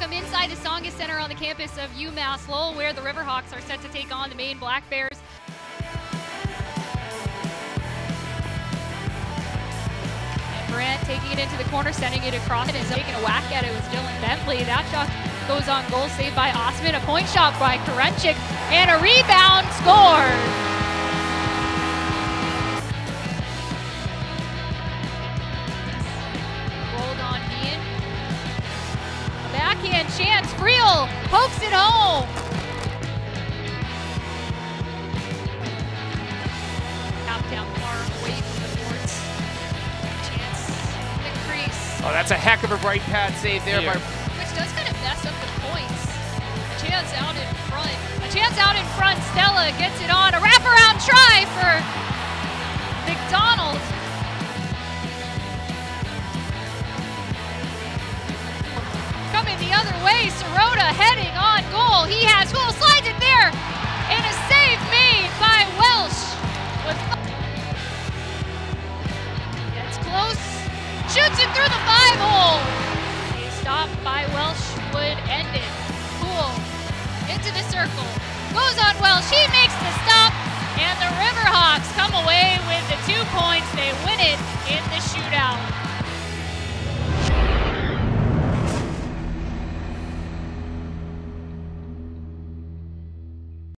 Welcome inside the Tsongas Center on the campus of UMass Lowell, where the Riverhawks are set to take on the Maine Black Bears. And Brant taking it into the corner, sending it across, and is taking a whack at it was Dylan Bentley. That shot goes on goal, saved by Ostman. A point shot by Karenchik, and a rebound scored. Backhand chance. Friel pokes it home. Top down far away from the boards. Chance the crease, Oh, that's a heck of a right pad save there Here. by which does kind of mess up the points. A chance out in front. A chance out in front. Stella gets it on. A wraparound try circle, goes on